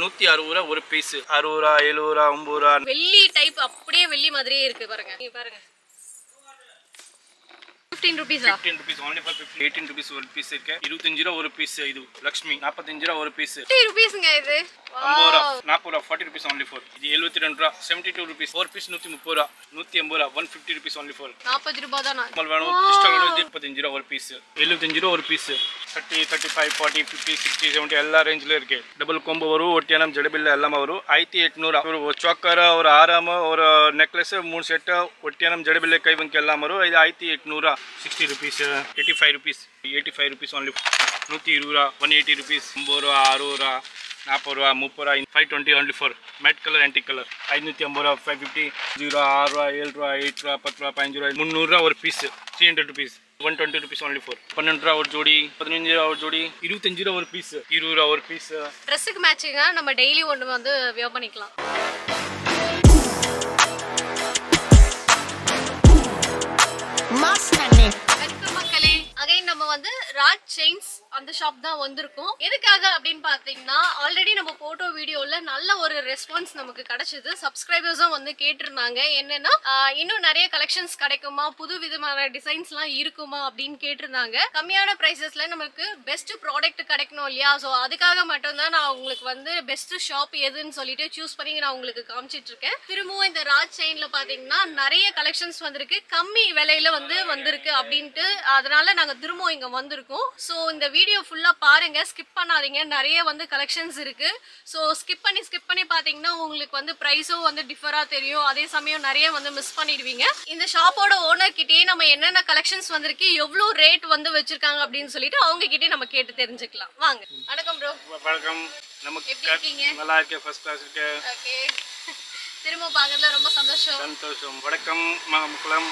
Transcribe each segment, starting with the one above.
நூத்தி அறுபது ரூபா ஒரு பீஸ் அறுபது ரூபா எழுபது ரூபா ஐம்பது ரூபா வெள்ளி டைப் அப்படியே வெள்ளி மாதிரியே இருக்கு பாருங்க. நீங்க பாருங்க. Fifteen rupees fifteen rupees only for fifty eighteen rupees ஒரு பீஸ் இருக்கு. இருபத்தஞ்சு ரூபா ஒரு பீஸ் இது லக்ஷ்மி நாற்பத்தஞ்சு ரூபா ஒரு பீஸ் ஃபிஃப்டி ருபீஸுங்க இது? ஐம்பது ரூபா. நாற்பது ரூபா ஃபார்ட்டி ருபீஸ் ஒன்லி ஃபோர் இது எழுபத்தி ரெண்டு ரூபா செவன்டி டூ ருபீஸ் ஒரு பீஸ் நூற்றி முப்பது ரூபா நூற்றி எண்பது ரூபா one fifty rupees only for நாற்பது ரூபா தான் வேணும். கிறிஸ்டல் வேணும். முப்பத்தஞ்சு ரூபா ஒரு பீஸ் எழுபத்தஞ்சு ரூபா ஒரு piece thirty thirty five forty fifty sixty seventy எல்லா ரேஞ்சிலும் இருக்கு. டபுள் நெக்லஸ் மூணு செட்டு ஒட்டியானம் ஜடபில்ல கைவங்க எல்லாம் வரும். இது ஆயிரத்தி எட்நூறுரூவா sixty rupees eighty five rupees eighty five rupees only நூற்றி இருபது ரூபா ஒன் எயிட்டி ருபீஸ் ஐம்பது ரூபா அறுபது ரூபா நாற்பது ரூபா முப்பது ரூபா five twenty only for matte colour anti colour ஐநூற்றி ஐம்பது ரூபா ஃபைவ் ஃபிஃப்டி ஜீரோ ஆறு ரூபா ஏழு ரூபா எயிட் ரூபா பத்து ரூபா பதினஞ்சு ரூபா முந்நூறுரூவா ஒரு piece three hundred rupees one twenty rupees only for பன்னெண்டு ரூபா ஒரு ஜோடி பதினஞ்சு ரூபா ஒரு ஜோடி இருபத்தஞ்சு ரூபா ஒரு பீஸ் இருபது ரூபா ஒரு பீஸ் ட்ரெஸ்ஸுக்கு மேட்சிங்காக நம்ம டெய்லி ஒன்று வந்து வியோ பண்ணிக்கலாம். நம்ம வந்து ராஜ் செயின்ஸ் அந்த ஷாப் தான் வந்திருக்கும். எதுக்காக அப்படின்னு பார்த்தீங்கன்னா ஆல்ரெடி நம்ம போட்டோ வீடியோவில் நல்ல ஒரு ரெஸ்பான்ஸ் நமக்கு கிடைச்சது. சப்ஸ்கிரைபர்ஸும் வந்து கேட்டிருந்தாங்க. என்னன்னா இன்னும் நிறைய கலெக்ஷன்ஸ் கிடைக்குமா? புது விதமான டிசைன்ஸ்லாம் இருக்குமா? அப்படின்னு கேட்டிருந்தாங்க. கம்மியான ப்ரைஸஸ்ல நமக்கு பெஸ்ட் ப்ராடக்ட் கிடைக்கணும் இல்லையா? ஸோ அதுக்காக மட்டும்தான் நான் உங்களுக்கு வந்து பெஸ்ட் ஷாப் எதுன்னு சொல்லிட்டு சூஸ் பண்ணி நான் உங்களுக்கு காமிச்சிட்டு இருக்கேன். திரும்பவும் இந்த ராஜ் செயின்ல பாத்தீங்கன்னா நிறைய கலெக்ஷன்ஸ் வந்திருக்கு. கம்மி விலையில வந்து வந்திருக்கு அப்படின்ட்டு அதனால நாங்கள் திரும்பவும் இங்கே வந்திருக்கோம். ஸோ இந்த வீடியோ வீடியோ ஃபுல்லாக பாருங்கள் ஸ்கிப் பண்ணாதீங்க. நிறைய வந்து கலெக்ஷன்ஸ் இருக்கு. ஸோ ஸ்கிப் பண்ணி ஸ்கிப் பண்ணி பார்த்தீங்கன்னா உங்களுக்கு வந்து ப்ரைஸும் வந்து டிஃபராக தெரியும். அதே சமயம் நிறைய வந்து மிஸ் பண்ணிடுவீங்க. இந்த ஷாப்போட ஓனர் கிட்டேயே நம்ம என்னென்ன கலெக்ஷன்ஸ் வந்திருக்கு எவ்வளோ ரேட் வந்து வச்சிருக்காங்க அப்படின்னு சொல்லிட்டு அவங்க கிட்டே நம்ம கேட்டு தெரிஞ்சுக்கலாம். வாங்க. வணக்கம் ப்ரோ வணக்கம். நமக்கு நல்லா இருக்கேன். ஃபர்ஸ்ட் கிளாஸ் இருக்கேன். திரும்ப பார்க்கறதுல ரொம்ப சந்தோஷம். சந்தோஷம். வணக்கம் குளம்.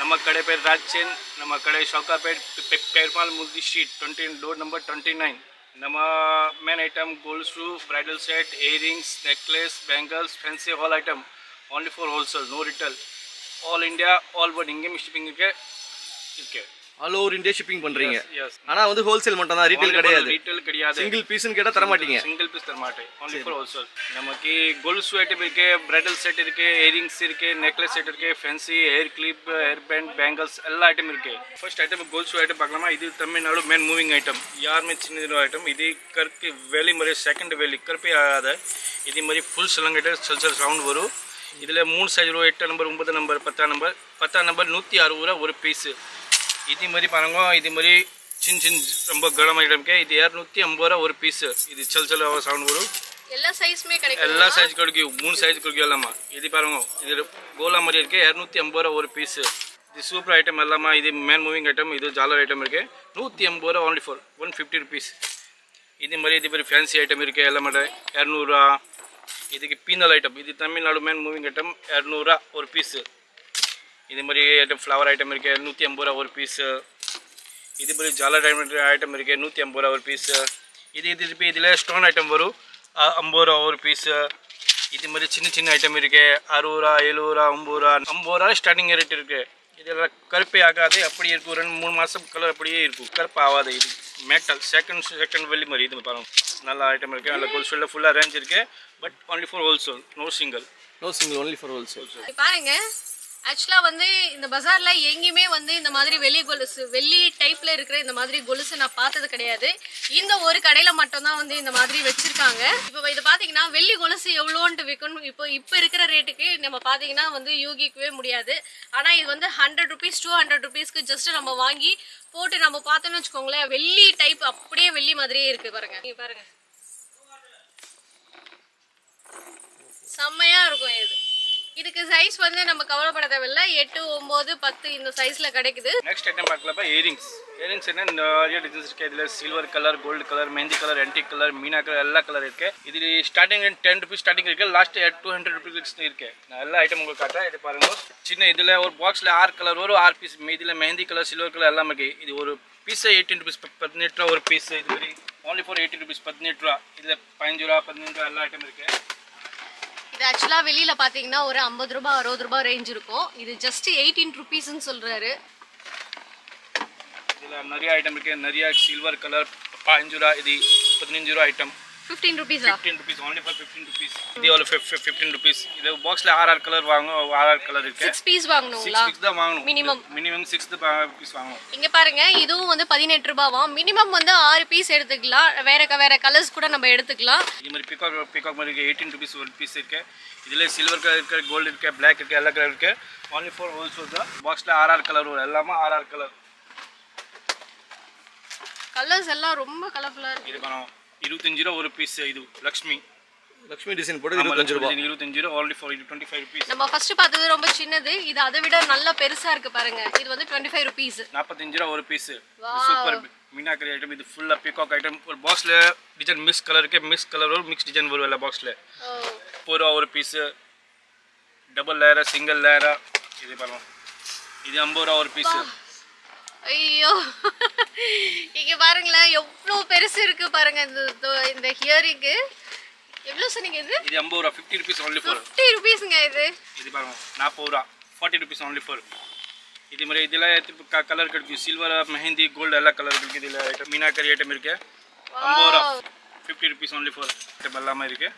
नम कड़ेपेट राज चेन, नम कड़े शौकापेट पेरमाल मुर्गी street twenty door number twenty nine num main item gold shoe bridal set earrings necklace bangles fancy all item only for wholesale no retail all India all world Hinge मिशिंग के ஆல் ஓவர் இந்தியா ஷிப்பிங் பண்றீங்க. ஆனா வந்து wholesale மட்டும் தான் retail கிடையாது. ரீட்டேல் கிடையாது. Single பீஸ்னு கேட்டா தர மாட்டீங்க. சிங்கிள் பீஸ் தர மாட்டேன். ஒன்லி ஃபார் ஹோல்சேல் நமக்கு கோல்ஸ் ஐட்டம் இருக்கு பிரைடல் செட் இருக்கு இயரிங்ஸ் இருக்கு நெக்லஸ் செட் இருக்கு fancy hair clip hair band bangles எல்லா ஐட்டம் இருக்கு. ஃபர்ஸ்ட் ஐட்டம் கோல்ஸ் ஐட்டம் பார்க்கலாமா? இது தமிழ்நாடு மேன் மூவிங் ஐட்டம் யாருமே சின்ன ஐட்டம் இது கருக்கு வேலி மாதிரி செகண்ட் வேலி கருப்பே ஆகாத. இது மாதிரி ஃபுல் சிலங்கிட்ட சல்சல் சவுண்ட் வரும். இதில் மூணு சைஸ் எட்டு நம்பர் ஒன்பது நம்பர் பத்தாம் நம்பர் பத்தாம் நம்பர் நூற்றி அறுபது ரூபா ஒரு பீஸு இது மாதிரி பாருங்க இது மாதிரி சின்ன சின்ன ரொம்ப கனம் ஐட்டம்க்கு இது இரநூத்தி ஐம்பது ரூபா ஒரு பீஸு இது சல் சல் சவுண்ட் வரும். எல்லா சைஸுமே கிடைக்கும் எல்லா சைஸ் கிடைக்கும் மூணு சைஸ் கிடைக்கும் எல்லாமா. இது பாருங்க இது கோலா மாதிரி இருக்கு இரநூத்தி ஐம்பது ரூபா ஒரு பீஸு இது சூப்பர் ஐட்டம் எல்லாமா இது மேன் மூவிங் ஐட்டம் இது ஜாலர் ஐட்டம் இருக்கு. நூற்றி ஐம்பது ரூபா only for one fifty rupees இது மாதிரி இது மாதிரி ஃபேன்சி ஐட்டம் இருக்கு. எல்லாமே இரநூறுவா. இதுக்கு பீனல் ஐட்டம் இது தமிழ்நாடு மேன் மூவிங் ஐட்டம் இரநூறுவா ஒரு பீஸு இது மாதிரி ஐட்டம் ஃப்ளவர் ஐட்டம் இருக்கு நூற்றி ஐம்பது ரூபா ஒரு பீஸு இது மாதிரி ஜாலர் ஐட்டம் ஐட்டம் இருக்கு நூற்றி ஐம்பது ரூபா ஒரு பீஸு இது இது திருப்பி இதில் ஸ்டோன் ஐட்டம் வரும். ஐம்பது ரூபா ஒரு பீஸு இது மாதிரி சின்ன சின்ன ஐட்டம் இருக்கு அறுபது ரூபா எழுபது ரூபா ஐம்பது ரூபா ஐம்பது ரூபா ஸ்டார்டிங் ரேட் இருக்கு. இதெல்லாம் கருப்பே ஆகாது அப்படி இருக்கும். ரெண்டு மூணு மாதம் கலர் அப்படியே இருக்கும். கருப்பு ஆகாது. இது மேட்டல் செகண்ட் செகண்ட் வெள்ளி மாதிரி இது பாருங்க. நல்ல ஐட்டம் இருக்கு நல்ல ஹோல்சேலில் ஃபுல்லாக ரேஞ்ச் இருக்கு but only for wholesale no single no single only for wholesale இங்க பாருங்க. ஆக்சுவலா வந்து இந்த பஜார்ல எங்கேயுமே வந்து இந்த மாதிரி வெள்ளி கொலுசு வெள்ளி டைப்ல இருக்கிற இந்த மாதிரி கொலுசு நான் பார்த்தது கிடையாது. இந்த ஒரு கடையில மட்டும்தான் வந்து இந்த மாதிரி வச்சிருக்காங்க. இப்போ இது பாத்தீங்கன்னா வெள்ளி கொலுசு எவ்வளோன்ட்டு விற்கணும் இப்போ இப்போ இருக்கிற ரேட்டுக்கு நம்ம பாத்தீங்கன்னா வந்து யூகிக்கவே முடியாது. ஆனா இது வந்து ஹண்ட்ரட் ருபீஸ் டூ ஹண்ட்ரட் ருபீஸ்க்கு ஜஸ்ட் நம்ம வாங்கி போட்டு நம்ம பார்த்தோம்னு வச்சுக்கோங்களேன் வெள்ளி டைப் அப்படியே வெள்ளி மாதிரியே இருக்கு பாருங்க. நீங்க பாருங்க. செம்மையா இருக்கும் இது. இதுக்கு சைஸ் வந்து நம்ம கவலைப்பட தேவையில்ல எட்டு ஒன்பது பத்து இந்த சைஸ்ல கிடைக்குது. நெக்ஸ்ட் ஐட்டம் பார்க்கலப்ப இயரிங்ஸ் இயரிங்ஸ் என்ன நிறைய டிசைன்ஸ் இருக்கு. இதில் silver colour gold colour mehendi colour என்டி கலர் மீனா கலர் எல்லா கலர் இருக்கு. இது ஸ்டார்டிங் டென் ருபீஸ் ஸ்டார்டிங் இருக்கு லாஸ்ட் டூ ஹண்ட்ரட் ருபீஸ் இருக்கு. நான் எல்லா ஐட்டம் உங்களுக்கு காட்டுறேன். இது பாருங்க. சின்ன இதில் ஒரு பாக்ஸில் ஆறு கலர் வரும் ஆறு பீஸ் இதில் மெஹந்தி கலர் சில்வர் கலர் எல்லாமே இருக்கு. இது ஒரு பீஸ் எயிட்டீன் ருபீஸ் பதினெட்டு ரூபா ஒரு பீஸ் இது மாதிரி only ஃபார் எயிட்டி ருபீஸ் பதினெட்டு ரூபா. இதில் பதினஞ்சு ரூபா பதினஞ்சு ரூபா எல்லா ஐட்டம் இருக்கு. இது ஆக்சுவலாக வெளியில் பார்த்தீங்கன்னா ஒரு ஐம்பது ரூபாய் அறுபது ரூபாய் ரேஞ்ச் இருக்கும். இது ஜஸ்ட் எயிட்டீன் ருபீஸ்ன்னு சொல்கிறாரு இதில் நிறைய ஐட்டம் இருக்குது நிறைய சில்வர் கலர் பதினஞ்சு ரூபா இது பதினஞ்சு ரூபா item fifteen ருபீஸா fifteen rupees only for fifteen rupees இது ஒரு ஃபிஃப்டீன் ருபீஸ் இது பாக்ஸில் ஆறு ஆறு கலர் வாங்கும் ஆறு ஆறு கலர் இருக்கு. சிக்ஸ் பீஸ் சிக்ஸ் தான் வாங்கணும். Minimum. மினிமம் சிக்ஸ் பீஸ் வாங்கணும். இங்க பாருங்க இதுவும் வந்து பதினெட்டு ரூபாவாம். மினிமம் வந்து ஆறு பீஸ் எடுத்துக்கலாம். வேற வேற கலர்ஸ் கூட நம்ம எடுத்துக்கலாம். இது மாதிரி பிகாக் பிகாக் மாதிரி இருக்கு. எயிட்டீன் ருபீஸ் ஒரு பீஸ் இருக்கு. இதில் சில்வர் கலர் இருக்கு கோல்டு இருக்கு பிளாக் இருக்கு எல்லா கலர் இருக்கு. ஒன்லி ஃபார் ஹோல்சேல் தான் பாக்ஸில் ஆறு ஆறு கலர் வரும். எல்லாமே ஆறு ஆறு கலர் கலர்ஸ் எல்லாம் ரொம்ப கலர்ஃபுல்லா இருக்கு. இது பணம் இருபத்தஞ்சு ரூபா ஒரு பீஸ் இது லக்ஷ்மி. லக்ஷ்மி டிசைன் போட்டு இருபத்தஞ்சு ரூபாய் இருபத்தஞ்சு ரூபா only for twenty five rupees நம்ம ஃபர்ஸ்ட் பார்த்தது ரொம்ப சின்னது. இது அதை விட நல்லா பெருசா இருக்கு பாருங்க. இது வந்து டுவெண்ட்டி ஃபைவ் ருபீஸ் நாற்பத்தஞ்சு ரூபா ஒரு பீஸ். சூப்பர் மீனாக்கரி ஐட்டம் இது ஃபுல்லாக பிகாக் ஐட்டம் ஒரு பாக்ஸில் டிசைன் மிக்ஸ் கலர் இருக்கு மிக்ஸ் கலர் வரும் மிக்ஸ் டிசைன் வரும் எல்லா பாக்ஸில் முப்பது ரூபா ஒரு பீஸு டபுள் லேயரா சிங்கிள் லேயரா இது பண்ணுவோம் இது ஐம்பது ரூபா ஒரு பீஸு ஐயோ. இங்க பாருங்களேன் எவ்வளவு பெருசு இருக்கு பாருங்க இந்த இந்த- ஹியரிங்கு எவ்வளவு சொன்னீங்க இது? இது ஐம்பது ரூபா fifty rupees only for fifty ருபீஸுங்க இது. இது பாருங்க நாற்பது ரூபா ஃபார்ட்டி ருபீஸ் ஒன்லி ஃபோர் இது மாதிரி இதில் கலர் கிடைக்கும் சில்வர் மெஹந்தி கோல்டு எல்லா கலர் இருக்குது இதில் ஐட்டம் மீனாக்கரி ஐட்டம் இருக்கு. ஐம்பது ரூபா fifty rupees only for item எல்லாமே இருக்கு.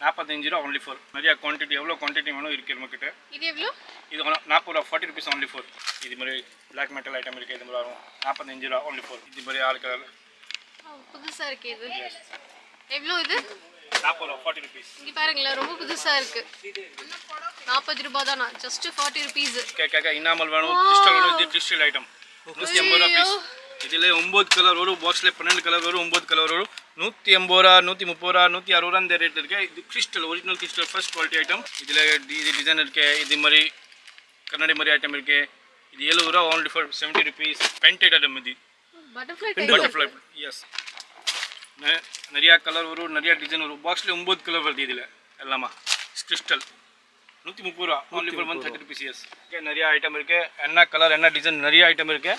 நாற்பத்தஞ்சு ரூபா ஒன்லி ஃபோர் நிறையா குவான்டிட்டி எவ்வளோ குவான்டிட்டி வேணும் இருக்கு நம்மக்கிட்ட இது எவ்வளோ? இது நாற்பது ரூபா ஃபார்ட்டி ருபீஸ் ஒன்லி ஃபோர் இது மாதிரி பிளாக் மெட்டல் ஐட்டம் இருக்குது இது மாதிரி வரும். நாற்பத்தஞ்சு ரூபா ஒன்லி ஃபோர் இது மாதிரி ஆறு கலர் ஆ, புதுசா இருக்கு இது. எவ்வளோ இது? நாற்பது ரூபா ஃபார்ட்டி ருபீஸ் இங்க பாருங்களேன் ரொம்ப புதுசா இருக்கு. நாற்பது ரூபாய் தானா? ஜஸ்ட் ஃபார்ட்டி ருபீஸ் கேட்க இன்னாமல் வேணும். கிறிஸ்டல் வேணும். இது கிறிஸ்டல் ஐட்டம் நூற்றி ஐம்பது ரூபா பீஸ் இதில் ஒம்பது கலர் வரும் பாக்ஸில் பன்னெண்டு கலர் வரும் ஒம்பது கலர் வரும். நூற்றி ஐம்பது ரூபா நூற்றி முப்பது ரூபா நூற்றி அறுபது ரூபா இந்த ரேட் இருக்கு இது crystal original crystal first quality item இதில் இது டிசைன் இருக்கு இது மாதிரி கண்ணாடி மாதிரி ஐட்டம் இருக்கு இது எழுபது ரூபா only for seventy rupees painted item இது பட்டர்ஃப்ளை பட்டர்ஃப்ளை எஸ் நிறையா கலர் வரும் நிறையா டிசைன் வரும் பாக்ஸில் ஒம்பது கலர் வருது இதில் எல்லாமா கிறிஸ்டல் நூற்றி முப்பது ரூபா only for one thirty rupees yes நிறைய ஐட்டம் இருக்கு என்ன கலர் என்ன டிசைன் நிறைய ஐட்டம் இருக்கு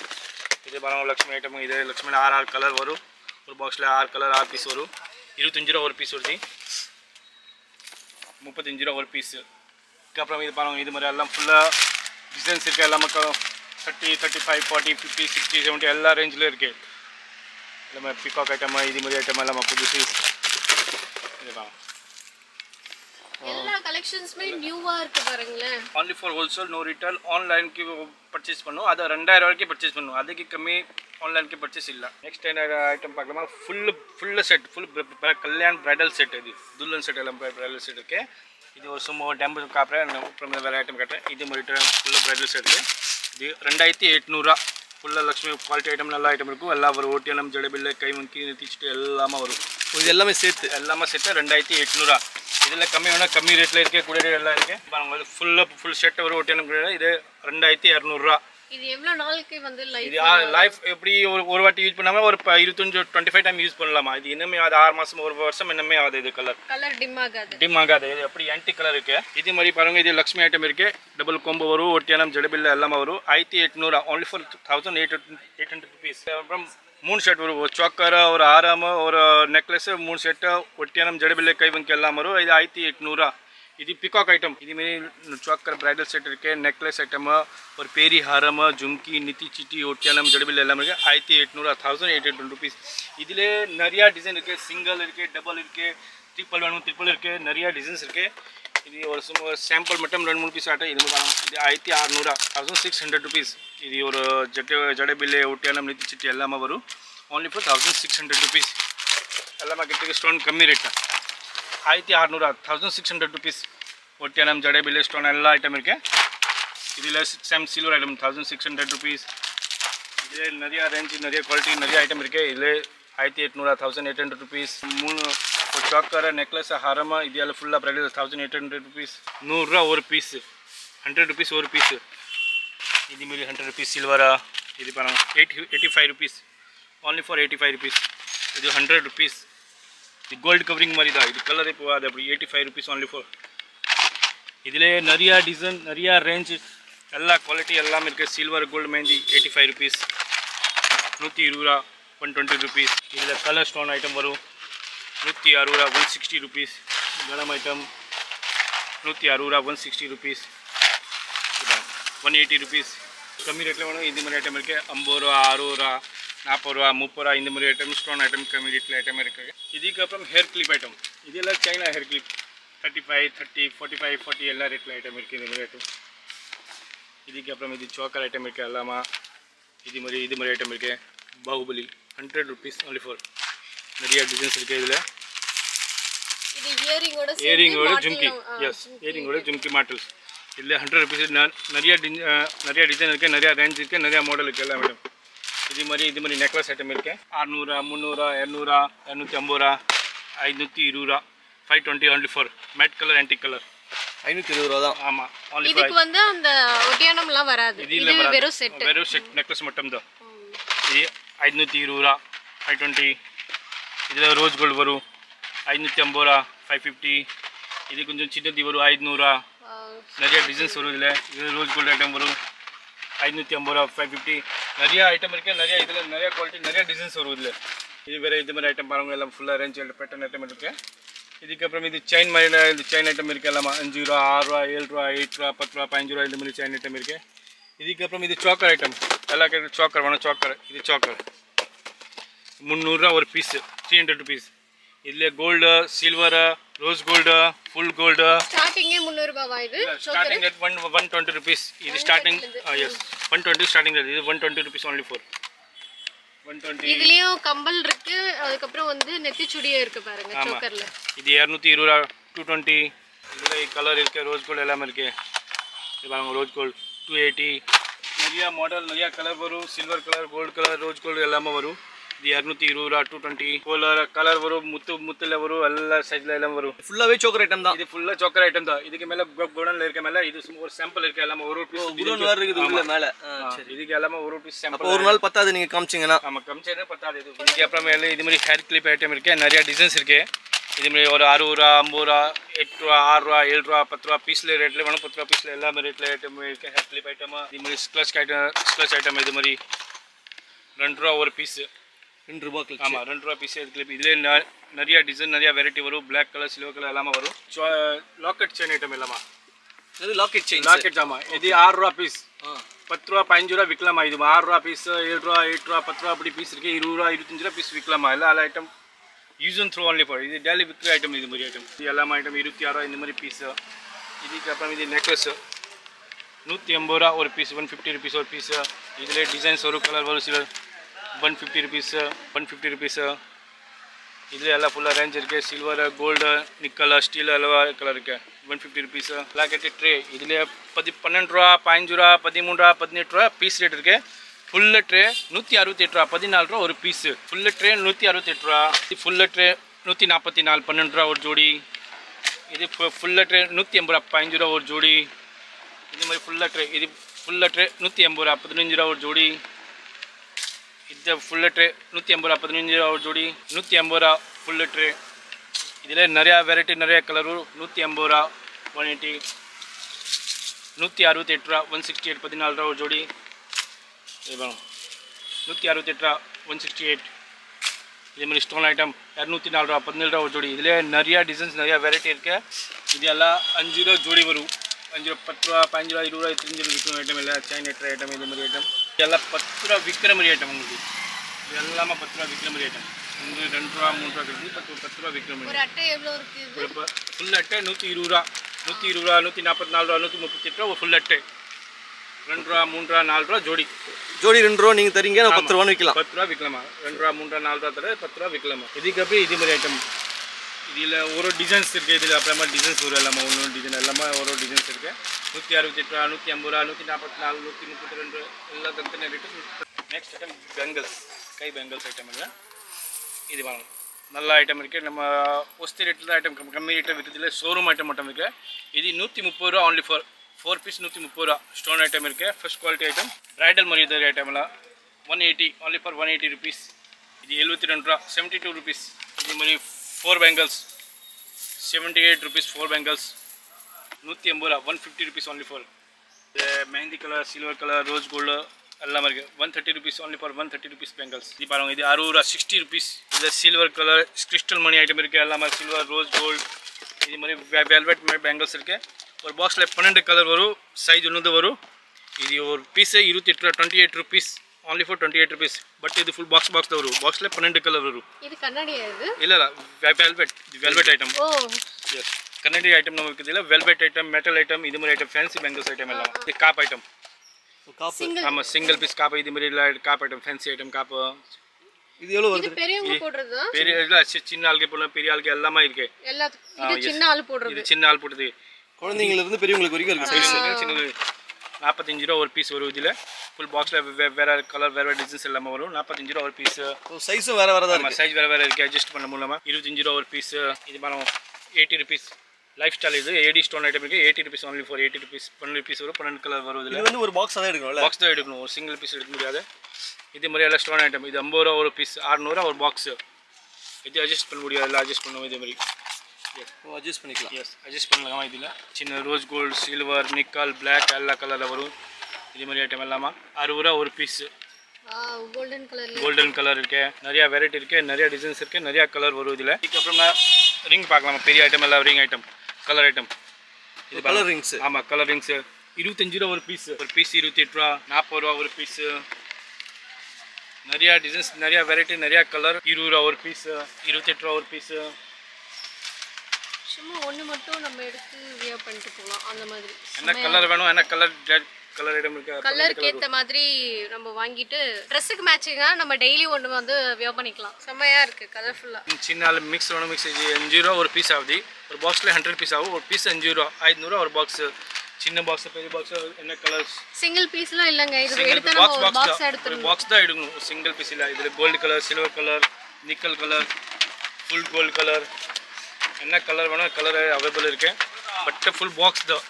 இது பாருங்க லக்ஷ்மி ஐட்டம் இது லக்ஷ்மி ஆறு ஆறு கலர் வரும் ஒரு பாக்ஸில் ஆறு கலர் ஆறு பீஸ் வரும். இருபத்தஞ்சி ரூபா ஒரு பீஸ் வருது. முப்பத்தஞ்சு ரூபா ஒரு பீஸு அதுக்கப்புறம் இது பாருங்கள் இது மாதிரி எல்லாம் ஃபுல்லாக டிசைன்ஸ் இருக்குது எல்லாமே thirty thirty five forty fifty sixty seventy எல்லா ரேஞ்சிலும் இருக்குது எல்லாமே பிகாக் ஐட்டம் இது மாதிரி ஐட்டம் எல்லாமே புதுசு இது பாருங்க. எல்லா கலெக்ஷன்ஸுமே நியூவா இருக்கு பாருங்களேன். Only for wholesale no retail. Online க்கு பர்ச்சேஸ் பண்ணும் அது ரெண்டாயிரம் வரைக்கும் பர்ச்சேஸ் பண்ணும் அதுக்கு கம்மி ஆன்லைனுக்கு பர்ச்சேஸ் இல்லை. நெக்ஸ்ட் என்ன ஐட்டம் பார்க்கலாமா? Full full set full Kalyan bridal set இது. துல்லன் செட் எல்லாம் பிரைடல் செட் இருக்கு. இது ஒரு சும்மா ஒரு டெம்பிள் அப்புறம் வேறு ஐட்டம் காட்டுறேன். இது மாதிரி ஃபுல்லாக பிரைடல் செட் இது. ரெண்டாயிரத்தி எட்நூறுரூவா ஃபுல்லாக லக்ஷ்மி குவாலிட்டி ஐட்டம் நல்ல ஐட்டம் இருக்கும். எல்லாம் வரும் ஓட்டியலம் ஜடபில்லை கை வங்கி நிறுத்திச்சுட்டு எல்லாமே வரும். இது எல்லாமே சேர்த்து? எல்லாமே சேர்த்து ரெண்டாயிரத்தி எட்நூறுவா இதில் கம்மி வேணால் கம்மி ரேட்டில் இருக்குது கூட எல்லாம் இருக்குது பாருங்க ஃபுல்லாக ஃபுல் செட் வரும் ஒட்டியான கூட. இது ரெண்டாயிரத்தி இரநூறுவா. இது எவ்வளவு நாளுக்கு வந்து இது லைஃப் எப்படி ஒரு ஒரு வாட்டி யூஸ் பண்ணாமல் ஒரு இருபத்தஞ்சு டுவெண்ட்டி ஃபைவ் டைம் யூஸ் பண்ணலாமா? இது இன்னுமே அது ஆறு மாதம் ஒரு வருஷம் இன்னுமே ஆகுது இது கலர் கலர் டிம் ஆகாது. டிம் ஆகாது. இது எப்படி ஆன்டி கலர் இருக்கு? இது மாதிரி பாருங்க இது லக்ஷ்மி ஐட்டம் இருக்கு. டபுள் கொம்பு வரும் ஒட்டியானம் ஜடபில்ல எல்லாமே வரும். ஆயிரத்தி எட்நூறு only for thousand eight eight hundred rupees அப்புறம் மூணு செட் வரும் ஒரு சோக்கர் ஒரு ஆராம் ஒரு நெக்லஸ் மூணு செட்டு ஒட்டியானம் ஜடபில்ல கைவங்கி எல்லாம் வரும் இது ஆயிரத்தி எட்நூறுவா இது பிகாக் ஐட்டம் இதுமாரி சாக்கர் பிரைடல் செட் இருக்கு நெக்லஸ் ஐட்டம் ஒரு பேரி ஹாரம் ஜும்கி நித்தி சிட்டி ஒட்டியானம் ஜடபில் எல்லாமே இருக்கு ஆயிரத்தி எட்நூறு தௌசண்ட் எயிட் ஹண்ட்ரட் ருபீஸ் இதில் நிறையா டிசைன் இருக்கு சிங்கிள் இருக்கு டபுள் இருக்கு ட்ரிப்பிள் வேணும் ட்ரிப்பிள் இருக்கு நிறையா டிசைன்ஸ் இருக்கு இது ஒரு சும்மா சாம்பிள் மட்டும் ரெண்டு மூணு பீஸ் ஆட்டம் இது பாருங்க. இது ஆயிரத்தி அறநூறுவா தௌசண்ட் சிக்ஸ் ஹண்ட்ரட் ருபீஸ் இது ஒரு ஜட்டு ஜடபில்லே ஒட்டியானம் நித்தி சிட்டி எல்லாமே வரும் only for thousand six hundred rupees எல்லாமே கிட்டக்கு ஸ்டோன் கம்மி ரேட் தான் ஆயிரத்தி அறநூறுவா தௌசண்ட் சிக்ஸ் ஹண்ட்ரட் ருபீஸ் ஒட்டியானம் ஜடபில்லே ஸ்டோன் எல்லா ஐட்டம் இருக்கு இதில் same silver item thousand six hundred rupees இதில் நிறையா ரேஞ்ச் நிறைய குவாலிட்டி நிறைய ஐட்டம் இருக்குது இதில் ஆயிரத்தி எட்நூறு தௌசண்ட் எயிட் ஹண்ட்ரட் ருபீஸ் மூணு ஒரு சாக்கர் நெக்லஸ் ஹரமா இதெல்லாம் ஃபுல்லாக bridal thousand eight hundred rupees நூறுரூவா ஒரு பீஸு ஹண்ட்ரட் ருபீஸ் ஒரு பீஸு இது மாரி ஹண்ட்ரட் ருபீஸ் சில்வரா இது பாருங்க eighty eighty five rupees only for eighty five rupees இது ஹண்ட்ரட் ருபீஸ் இது கோல்டு கவரிங் மாதிரி தான் இது கலர் இப்போ அது அப்படி eighty five rupees only for இதில் நிறையா டிசைன் நிறையா ரேஞ்ச் எல்லா குவாலிட்டி எல்லாமே இருக்குது silver gold mehndi eighty five rupees நூற்றி இருபது ரூபா ஒன் டுவெண்ட்டி ருபீஸ் இதில் கலர் ஸ்டோன் ஐட்டம் வரும். நூற்றி அறுபது ரூபா ஒன் சிக்ஸ்டி ருபீஸ் கனம் ஐட்டம் நூற்றி அறுபது ரூபா one sixty rupees one eighty rupees கம்மி ரேட்டில் வேணும் இது மாதிரி ஐட்டம் இருக்குது ஐம்பது ரூபா அறுபது ரூபா நாற்பது ரூபா முப்பது ரூபா இந்த மாதிரி ஐட்டம் ஸ்டோன் ஐட்டம் கம்மி ரேட்டில் ஐட்டம் இருக்குது இதுக்கப்புறம் ஹேர் கிளிப் ஐட்டம் இதெல்லாம் China hair clip thirty five thirty forty five forty எல்லா ரேட்டில் ஐட்டம் இருக்குது இந்த மாதிரி ஐட்டம் இதுக்கப்புறம் இது சோக்கர் ஐட்டம் இருக்குது எல்லாமா. இது மாதிரி இது மாதிரி ஐட்டம் இருக்குது Baahubali. Hundred rupees only four நிறைய டிசைன்ஸ் இருக்குது இதில். இது இயரிங்கோட ஜும்கி. எஸ் இயரிங்கோட ஜும்கி மாட்டல்ஸ் இதில் ஹண்ட்ரட் ருபீஸ் நிறைய நிறைய டிசைன் இருக்குது நிறைய ரேஞ்ச் இருக்குது நிறைய மாடல் இருக்குது எல்லாம் மேடம். இது மாதிரி இது மாதிரி நெக்லஸ் ஐட்டம் இருக்குது அறநூறுவா முந்நூறுவா இரநூறுவா இரநூத்தி ஐம்பது ரூபா ஐநூற்றி இருபது. ரூபா five twenty only for matte colour antique colour ஐநூற்றி இருபது ரூபா தான் ஆமாம் ஒன்லி இதுக்கு வந்து அந்த ஒட்டியானம்லாம் வராது. இது. வெறும் செட் வெறும் செட் நெக்லஸ் மட்டும்தான். இது ஐநூற்றி இருபது ரூபா ஃபைவ் டுவெண்ட்டி இதில் ரோஸ் கோல்டு வரும். ஐநூற்றி ஐம்பது ரூபா ஃபைவ் ஃபிஃப்டி இது கொஞ்சம் சின்னது வரும் ஐநூறுரூவா. நிறைய டிசைன்ஸ் வரும் இதில். இது ரோஸ் கோல்டு ஐட்டம் வரும். ஐநூற்றி ஐம்பது ரூபா ஃபைவ் ஃபிஃப்டி நிறைய ஐட்டம் இருக்குது நிறைய இதில் நிறைய குவாலிட்டி நிறைய டிசைன்ஸ் வரும் இதில். இது வேறு இது மாதிரி ஐட்டம் பாருங்க. எல்லாம் ஃபுல்லாக ரேஞ்ச் பேட்டர்ன் ஐட்டம் இருக்குது இதுக்கப்புறம் இது செயின் மாதிரி இந்த செயின் ஐட்டம் இருக்குது எல்லாமா அஞ்சு ரூபா ஆறு ரூபா ஏழு ரூபா எயிட் ரூபா பத்து ரூபா பதினஞ்சு ரூபா இந்த மாதிரி செயின் ஐட்டம் இருக்குது இதுக்கப்புறம் இது சாக்கர் ஐட்டம் எல்லா கேட்டு சாக்கர் வேணும் சாக்கர் இது சாக்கர் முந்நூறுரூவா ஒரு பீஸு த்ரீ ஹண்ட்ரட் ருபீஸ் இதில் gold silver rose gold full gold ஸ்டார்டிங்கே இது starting one one twenty rupees இது starting is one twenty starting இது one twenty rupees only for இதுலயும் கம்பல் இருக்கு. அதுக்கப்புறம் வந்து நெத்திச்சுடியும் இருக்கு பாருங்க. சோக்கர்ல இது இரநூத்தி இருபது ரூபா டூ டுவெண்ட்டி இதில் கலர் இருக்குது ரோஸ் கோல்டு எல்லாமே இது பாருங்க ரோஸ் கோல்டு டூ எயிட்டி நிறையா மாடல் நிறையா கலர் வரும் silver colour gold colour rose gold எல்லாமே வரும். இது இரநூத்தி இருபது ரூபா டூ டுவெண்ட்டி கலர் கலர் வரும் முத்து முத்தில் வரும் எல்லா சைஸில் எல்லாம் வரும். ஃபுல்லாகவே சோக்கர் ஐட்டம் தான். இது ஃபுல்லாக சோக்கர் ஐட்டம் தான். இதுக்கு மேலே குடனில் இருக்க மேலே இது ஒரு சாம்பிள் இருக்குது எல்லாமே ஒரு பீஸ் குடோன் வேறு இருக்குது உள்ள மேலே. சரி. இதுக்கு எல்லாமே ஒரு பீஸ் சாம்பிள் ஒரு நாள் பத்தாது நீங்கள் காமிச்சிங்கன்னா. ஆமாம் கம்மிச்சே பத்தாது. இது இதுக்கு அப்புறமேல இது மாதிரி ஹேர் கிளிப் ஐட்டம் இருக்கு நிறைய டிசைன்ஸ் இருக்கு. இது மாதிரி ஒரு அறுபது ரூபா ஐம்பது ரூபா எட்டு ரூபா ஆறு ரூபா ஏழு ரூபா பத்து ரூபா பீஸில் ரேட்டில் வேணும் பத்து ரூபா பீஸில் எல்லாமே ரேட்டில் ஐட்டம் இருக்கு ஹேர் கிளிப் ஐட்டம் இது மாதிரி ஸ்க்ளச் ஐட்டம் ஸ்க்ளச் ஐட்டம் இது மாதிரி ரெண்டு ரூபா ஒரு பீஸு ரெண்டு ரூபா கிளிக் ஆமாம் ரெண்டு ரூபா பீஸ் கிளிப் இதிலே நிறைய டிசைன் நிறைய வெரைட்டி வரும். பிளாக் கலர் சில்வர் கலர் எல்லாமே வரும். லாக்கெட் செயின் ஐட்டம் எல்லாமா? இது லாக்கெட் செயின் லாக்கெட் ஆமாம் இது ஆறு ரூபா பீஸ் பத்து ரூபா பதினஞ்சு ரூபா விற்கலாமா இது ஆறு ரூபா பீஸ் ஏழு ரூபா எட்டு ரூபா பத்து ரூபா அப்படி பீஸ் இருக்கு. இருபது ரூபா இருபத்தஞ்சு ரூபா பீஸ் விற்கலாமா எல்லா item use and throw only for இது டெய்லி விற்கிற ஐட்டம் இது மாதிரி ஐட்டம் இது எல்லாமே ஐட்டம் இருபத்தி ஆறு ரூபா இந்த மாதிரி பீஸ் இதுக்கு அப்புறம் இது நெக்லஸ் நூற்றி ஐம்பது ரூபா ஒரு பீஸ் ஒன் ஃபிஃப்டி ருபீஸ் ஒரு பீஸ் இதில் டிசைன்ஸ் வரும் கலர் வரும் சில one fifty rupees one fifty rupees இதில் எல்லாம் ஃபுல்லாக ரேஞ்ச் இருக்குது சில்வர் கோல்டு நிக்கல் ஸ்டீல் எல்லாம் கலர் இருக்கு. ஒன் ஃபிஃப்டி ருபீஸ் பிளாக்கெட்டு ட்ரே இதில் பதி பன்னெண்டு ரூபா பதினஞ்சு ரூபா பதிமூணு ரூபா பதினெட்டு ரூபா பீஸ் ரேட் இருக்கு. ஃபுல்லு ட்ரே நூற்றி அறுபத்தி எட்டு ரூபா பதினாலு ரூபா ஒரு பீஸு ஃபுல்லு ட்ரே நூற்றி அறுபத்தி எட்டு ரூபா. ஃபுல்லு ட்ரே நூற்றி நாற்பத்தி நாலு பன்னெண்டு ரூபா ஒரு ஜோடி. இது ஃபுல்லு ட்ரே நூற்றி எண்பது ரூபா பதினஞ்சு ரூபா ஒரு ஜோடி. இது மாதிரி ஃபுல்லாக ட்ரே இது ஃபுல்லாக ட்ரே நூற்றி எண்பது ரூபா பதினஞ்சு ரூபா ஒரு ஜோடி. இது ஃபுல்லு ட்ரே நூற்றி எண்பது ரூபா பதினஞ்சு ரூபா ஒரு ஜோடி. நூற்றி எண்பது ரூபா ஃபுல்லு ட்ரே இதில் நிறையா வெரைட்டி நிறையா கலரும் நூற்றி ஐம்பது ரூபா ஒன் எயிட்டி நூற்றி அறுபத்தி எட்டு ரூபா ஒன் சிக்ஸ்டி எயிட் பதினாலு ரூபா ஒரு ஜோடி. இது வேணும் நூற்றி அறுபத்தெட்டு ரூபா ஒன் சிக்ஸ்டி எயிட் இதே மாதிரி ஸ்டோன் ஐட்டம் இரநூத்தி நாலு ரூபா பதினேழு ரூபா ஒரு ஜோடி இதில் நிறையா டிசைன்ஸ் நிறையா வெரைட்டி இருக்கு இது எல்லாம் அஞ்சு ரூபா ஜோடி வரும் அஞ்சு ரூபா பத்து ரூபா பதினஞ்சு ரூபா இருபது ரூபா தெரிஞ்சு விற்கிற ஐட்டம் இல்லை சைன் எட்டுற ஐட்டம் இது மாதிரி ஐட்டம் இதெல்லாம் பத்து ரூபா விற்கிற மாதிரி ஐட்டம் உங்களுக்கு இது எல்லாமே பத்து ரூபா விற்கிற மாதிரி ஐட்டம் உங்களுக்கு ரெண்டு ரூபா மூணு ரூபா கிடைக்குது பத்து பத்து ரூபா விற்கிற மாதிரி ஒரு அட்டை எவ்வளவு இருக்கு இது இப்போ ஃபுல் அட்டை நூற்றி இருபது ரூபா நூற்றி இருபது ரூபா நூற்றி நாற்பத்தி நாலு ரூபா நூற்றி முப்பத்தெட்டு ரூபா ஒரு ஃபுல் அட்டை ரெண்டு ரூபா மூணு ரூபா நாலு ரூபா ஜோடி. ஜோடி ரெண்டு ரூபா நீங்கள் தரீங்க நான் பத்து ரூபான்னு விற்கலாம் பத்து ரூபா விற்கலாமா ரெண்டு ரூபா மூணு ரூபா நாலு ரூபா தர பத்து ரூபா விற்கலாமா இதுக்கப்புறம் இது மாதிரி ஐட்டம் இதில் ஒரு டிசைன்ஸ் இருக்குது இதில் அப்புறமா டிசைன்ஸ் வரும் எல்லாமே ஒன்று டிசைன் எல்லாமே ஒரு டிசைன்ஸ் இருக்குது நூற்றி அறுபத்தெட்டு ரூபா நூற்றி ஐம்பது ரூபா நூற்றி நாற்பத்தி நாலு நூற்றி முப்பத்தி ரெண்டு எல்லாம் தனித்தனி ரேட்டு நெக்ஸ்ட் ஐட்டம் பெங்கல்ஸ் கை பெங்கல்ஸ் ஐட்டம் இல்லை. இது வாங்க நல்ல ஐட்டம் இருக்குது நம்ம ஒஸ்தி ரேட்டில் ஐட்டம் கம் கம்மி ரேட்டில் விற்கிறதுல ஷோரூம் ஐட்டம் மட்டும் இருக்குது இது நூற்றி முப்பது ரூபா ஒன்லி ஃபோர் ஃபோர் பீஸ் நூற்றி முப்பது ரூபா ஸ்டோன் ஐட்டம் இருக்குது ஃபர்ஸ்ட் குவாலிட்டி ஐட்டம் பிரைடல் மாதிரி இது ஐட்டம் எல்லாம் one eighty only for one eighty rupees இது எழுபத்தி ரெண்டு ரூபா செவன்ட்டி டூ ருபீஸ் இது மாதிரி four bangles seventy eight rupees four bangles நூற்றி எண்பது ரூபா one fifty rupees only for இது mehndi colour silver colour rose gold எல்லாமே இருக்குது one thirty rupees only for one thirty rupees bangles இது பாருங்க இது அறுபது ரூபா சிக்ஸ்டி ருபீஸ் இது சில்வர் கலர் கிறிஸ்டல் மணி ஐட்டம் இருக்குது எல்லாமே சில்வர் ரோஸ் கோல்டு இது மாதிரி வெல்வெட் மாதிரி பேங்கிள்ஸ் இருக்குது ஒரு பாக்ஸில் பன்னெண்டு கலர் வரும் சைஸ் ஒன்று வரும். இது ஒரு பீஸு இருபத்தி எட்டு ரூபா twenty eight rupees only for twenty eight rupees but இது ஃபுல் பாக்ஸ் பாக்ஸ் வரும். பாக்ஸில் பன்னெண்டு கலர் வரும். இது கண்ணாடியா இது இல்லை இல்லை வெல்வெட் இது வெல்வெட் ஐட்டம் ஓ எஸ் கன்னடி ஐட்டம் நமக்கு இதில் வெல்வெட் ஐட்டம் மெட்டல் ஐட்டம் இது மாதிரி ஐட்டம் ஃபேன்சி பேங்கிள்ஸ் ஐட்டம் எல்லாம். இது காப் ஐட்டம் ஆமாம் சிங்கிள் பீஸ் காப்பு இது மாதிரி இல்லை காப் ஐட்டம் ஃபேன்சி ஐட்டம் காப்பு இது எவ்வளோ இது வருது போடுறது? பெரிய இல்லை சின்ன ஆளுக்கு போடலாம் பெரிய ஆளுக்கு எல்லாமே இருக்கு. சின்ன ஆள் போடுறது. இது சின்ன ஆள் போட்டது குழந்தைங்கள இருந்து பெரியவங்களுக்கு வரைக்கும் இருக்கு சைஸ் சின்னது நாற்பத்தஞ்சு ரூபா ஒரு பீஸ் வரும் இதில். ஃபுல் பாக்ஸில் வேறு கலர் வேறு டிசைன்ஸ் எல்லாமே வரும். நாற்பத்தஞ்சு ரூபா ஒரு பீஸு சைஸும் வேற வேற தான் சைஸ் வேறு வேறு இருக்குது அட்ஜஸ்ட் பண்ண மூலமாக இருபத்தஞ்சு ரூபா ஒரு பீஸ் இது மாதிரி எயிட்டி ருபீஸ் லைஃப் ஸ்டைல் இது. ஏடி ஸ்டோன் ஐட்டம் இருக்குது eighty rupees only for eighty rupees பன்னெண்டு பீஸ் வரும். பன்னெண்டு கலர் வரும் இதில். இது வந்து ஒரு பாக்ஸ் தான் எடுக்கணும்ல? பாக்ஸ் தான் எடுக்கணும். ஒரு சிங்கிள் பீஸ் எடுக்க முடியாது. இது மாதிரி எல்லாம் ஸ்டோன் ஐட்டம் இது ஐம்பது ரூபா ஒரு பீஸ் அறநூறுவா ஒரு பாக்ஸு இது அட்ஜஸ்ட் பண்ண முடியாது. எல்லாம் அட்ஜஸ்ட் பண்ணுவோம் இதே மாதிரி. அட்ஜஸ்ட் பண்ணிக்கலாம். எஸ் அட்ஜஸ்ட் பண்ணலாமா இதில்? சின்ன rose gold silver nickel black எல்லா கலரில் வரும். இது மாதிரி ஐட்டம் எல்லாமா? அறுபது ரூபா ஒரு பீஸு கோல்டன் கலர்ல கோல்டன் கலர் இருக்கு. நிறைய வெரைட்டி இருக்கு நிறைய டிசைன்ஸ் இருக்கு நிறைய கலர் வரும் இதில். இதுக்கப்புறம் ரிங் பார்க்கலாமா? பெரிய ஐட்டம் எல்லாம் ரிங் ஐட்டம் கலர் ஐட்டம் இது கலர் ரிங்ஸ் ஆமாம் கலர் ரிங்ஸு இருபத்தஞ்சு ரூபா ஒரு பீஸ் ஒரு பீஸ் இருபத்தி எட்டு ரூபா நாற்பது ரூபா ஒரு பீஸு நிறையா டிசைன்ஸ் நிறையா வெரைட்டி நிறையா கலர் இருபது ரூபா ஒரு பீஸு இருபத்தெட்டு ரூபா ஒரு பீஸு சும்மா ஒண்ணு மட்டும் நம்ம எடுத்து வியர் பண்ணிட்டு போகலாம் அந்த மாதிரி. என்ன கலர் வேணும்? என்ன கலர் கலர் ஐட்டம் இருக்கு? கலருக்கு ஏத்த மாதிரி நம்ம வாங்கிட்டு ட்ரெஸ்ஸுக்கு மேட்சிங்கா நம்ம டெய்லி ஒன்று வந்து வியர் பண்ணிக்கலாம். செம்மையா இருக்கு கலர்ஃபுல்லா சின்ன மிக்ஸ் வேணும் மிக்ஸ் அஞ்சு ரூபா ஒரு பீஸ் ஆகுது. ஒரு பாக்ஸில் ஹண்ட்ரட் பீஸ் ஆகும். ஒரு பீஸ் அஞ்சு ரூபா ஐநூறுரூவா ஒரு பாக்ஸ் சின்ன பாக்ஸ் பெரிய பாக்ஸ் என்ன கலர்ஸ் சிங்கிள் பீஸ்லாம் இல்லைங்க. இது எடுத்தா நம்ம பாக்ஸ் ஒரு எடுத்துடணும். பாக்ஸ் தான் எடுக்கணும். சிங்கிள் பீஸ் இல்லை. இதில் gold colour silver colour nickel colour full gold colour என்ன கலர் வேணும் கலர் அவைலபிள் இருக்கு. பட் ஃபுல் பாக்ஸ் தான்.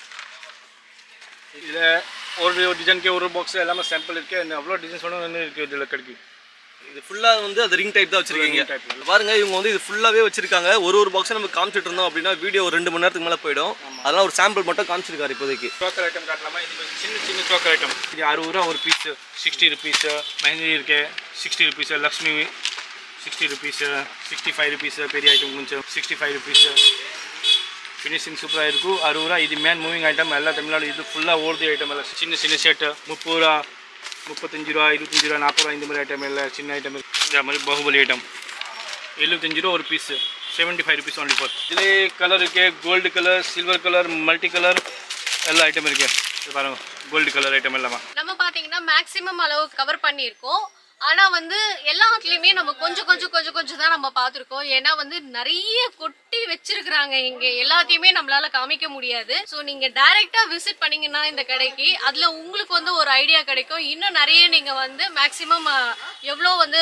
இதில் ஒரு டிசைனுக்கு ஒரு பாக்ஸ் எல்லாமே சாம்பிள் இருக்கு. இன்னும் அவ்வளோ டிசைன்ஸ் வேணும் இருக்குது இதில் கிடைக்கும் இது ஃபுல்லா வந்து அது ரிங் டைப் தான் வச்சிருக்கீங்க. Ring type. பாருங்க இவங்க வந்து இது ஃபுல்லாவே வச்சிருக்காங்க. ஒரு ஒரு பாக்ஸ் நம்ம காமிச்சிட்டு இருந்தோம் அப்படின்னா வீடியோ ஒரு ரெண்டு மணி நேரத்துக்கு மேல போயிடும். அதெல்லாம் ஒரு சாம்பிள் மட்டும் காமிச்சிருக்காரு இப்போதைக்கு. சோக்கர் ஐட்டம் காட்டலாமா? இது சின்ன சின்ன சோக்கர் ஐட்டம் இது அறுபது ரூபா ஒரு பீஸ் சிக்ஸ்டி ருபீஸ் மெஹந்தி இருக்கு sixty rupees Lakshmi sixty rupees sixty five rupees பெரிய ஐட்டம் கொஞ்சம். சிக்ஸ்டி ஃபைவ் ருபீஸ் ஃபினிஷிங் சூப்பராக இருக்கும். அறுபது ரூபா இது மேன் மூவிங் ஐட்டம் எல்லா தமிழ்நாடு இது ஃபுல்லாக ஓடுது ஐட்டம் எல்லாம். சின்ன சின்ன ஷர்ட்டு முப்பது ரூபா முப்பத்தஞ்சு ரூபா இருபத்தஞ்சி ரூபா நாற்பது ரூபா இந்த மாதிரி ஐட்டம் இல்லை சின்ன ஐட்டம் இந்த மாதிரி பாகுபலி ஐட்டம் எழுபத்தஞ்சு ரூபா ஒரு piece seventy five rupees only for இதிலே கலர் இருக்கு. Gold colour silver colour multi colour எல்லா ஐட்டம் இருக்கு. பாருங்க கோல்டு கலர் ஐட்டம் எல்லாமே. நம்ம பார்த்தீங்கன்னா மேக்ஸிமம் அளவு கவர் பண்ணியிருக்கோம். ஆனா வந்து எல்லாத்துலயுமே நம்ம கொஞ்சம் கொஞ்சம் கொஞ்சம் கொஞ்சம் தான் நம்ம பார்த்துருக்கோம். ஏன்னா வந்து நிறைய கொட்டி வச்சிருக்கிறாங்க இங்க. எல்லாத்தையுமே நம்மளால காமிக்க முடியாது. ஸோ நீங்க டைரக்டா விசிட் பண்ணீங்கன்னா இந்த கடைக்கு அதுல உங்களுக்கு வந்து ஒரு ஐடியா கிடைக்கும். இன்னும் நிறைய நீங்க வந்து மேக்ஸிமம் எவ்வளோ வந்து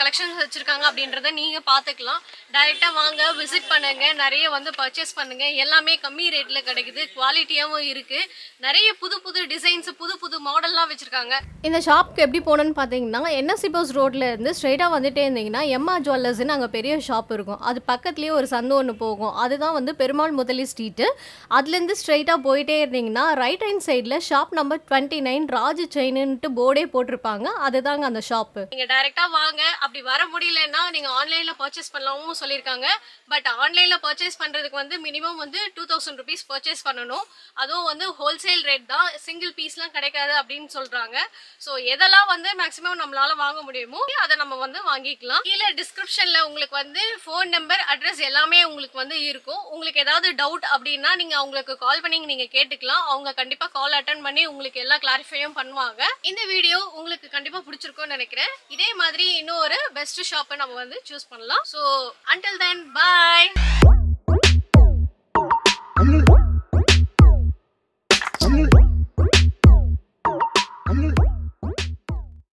கலெக்ஷன்ஸ் வச்சிருக்காங்க அப்படின்றத நீங்க பார்த்துக்கலாம். டைரக்டா வாங்க விசிட் பண்ணுங்க. நிறைய வந்து பர்ச்சேஸ் பண்ணுங்க. எல்லாமே கம்மி ரேட்ல கிடைக்குது. குவாலிட்டியாவும் இருக்கு. நிறைய புது புது டிசைன்ஸ் புது புது மாடல்லாம் வச்சிருக்காங்க. இந்த ஷாப்க்கு எப்படி போகணும்னு பார்த்தீங்கன்னா என்ன சிபோஸ் ரோட்டில் இருந்து ஸ்ட்ரைட்டாக வந்துட்டே இருந்தீங்கன்னா எம்மா ஜுவல்லர்ஸ்னு அங்கே பெரிய ஷாப் இருக்கும். அது பக்கத்துலேயே ஒரு சந்து ஒன்று போகும். அதுதான் வந்து பெருமாள் முதலி ஸ்ட்ரீட்டு அதுலேருந்து ஸ்ட்ரைட்டாக போயிட்டே இருந்தீங்கன்னா ரைட் ஹேண்ட் சைடில் shop number twenty nine Raj செயின்னுட்டு போர்டே போட்டிருப்பாங்க. அதுதாங்க அந்த ஷாப்பு நீங்கள் டைரெக்டாக வாங்க. அப்படி வர முடியலன்னா நீங்கள் ஆன்லைனில் பர்ச்சேஸ் பண்ணலாமும் சொல்லியிருக்காங்க. பட் ஆன்லைனில் பர்ச்சேஸ் பண்ணுறதுக்கு வந்து மினிமம் வந்து டூ தௌசண்ட் ருபீஸ் பர்ச்சேஸ் பண்ணணும். அதுவும் வந்து ஹோல்சேல் ரேட் தான். சிங்கிள் பீஸ்லாம் கிடைக்காது அப்படின்னு சொல்கிறாங்க ஸோ எதெல்லாம் வந்து மேக்ஸிமம் நம்மளால வாங்க முடியுமோ அதை நம்ம வந்து வாங்கிக்கலாம். கீழே டிஸ்கிரிப்ஷனில் உங்களுக்கு வந்து ஃபோன் நம்பர் அட்ரஸ் எல்லாமே உங்களுக்கு வந்து இருக்கும். உங்களுக்கு ஏதாவது டவுட் அப்படின்னா நீங்கள் அவங்களுக்கு கால் பண்ணி நீங்கள் கேட்டுக்கலாம். அவங்க கண்டிப்பாக கால் அட்டன் பண்ணி உங்களுக்கு எல்லா கிளாரிஃபையும் பண்ணுவாங்க. இந்த வீடியோ உங்களுக்கு கண்டிப்பாக பிடிச்சிருக்கும்னு நினைக்கிறேன். இதே மாதிரி இன்னொரு பெஸ்ட் ஷாப்பை நம்ம வந்து சூஸ் பண்ணலாம். ஸோ அண்டில் தென் பாய்